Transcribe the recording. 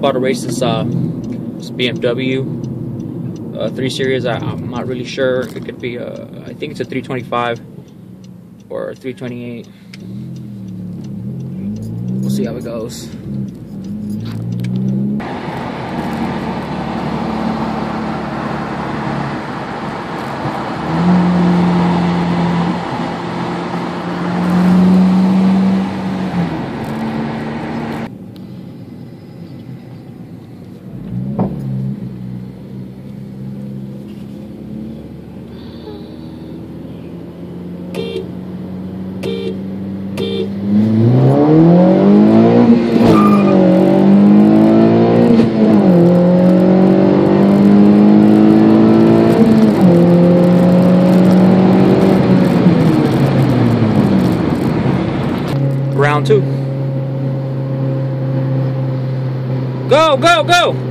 about to race this uh this BMW uh, 3 Series. I, am not really sure. It could be a, I think it's a 325 or 328. We'll see how it goes. Round two. Go, go, go!